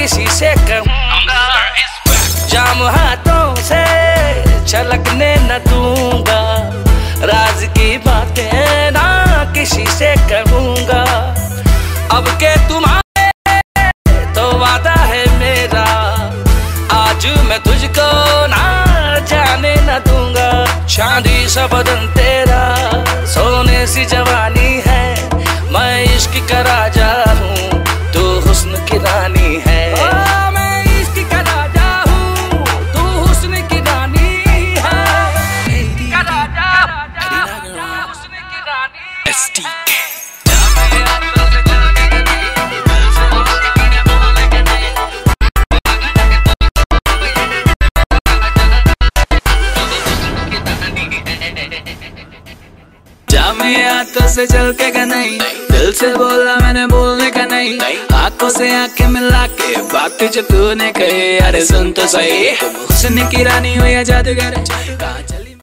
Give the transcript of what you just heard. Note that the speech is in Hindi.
किसी से कहूँगा जाम हाथों से छलकने न दूँगा। राज की बातें ना किसी से कहूँगा। अब के तुम्हारे तो वादा है मेरा। आज मैं तुझको ना जाने न दूँगा। चांदी सा बदन तेरा, सोने सी जवानी है। मैं इश्क का मेरे हाथों से चल के का नहीं दिल से बोला मैंने बोलने का नहीं। आँखों से आँखें मिला के बात जो तूने कही। अरे सुन तो सही। सुन की रानी हो या जादूगर।